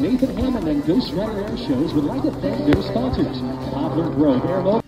Nathan Hammond and Ghost Runner Air Shows would like to thank their sponsors, Poplar Grove Air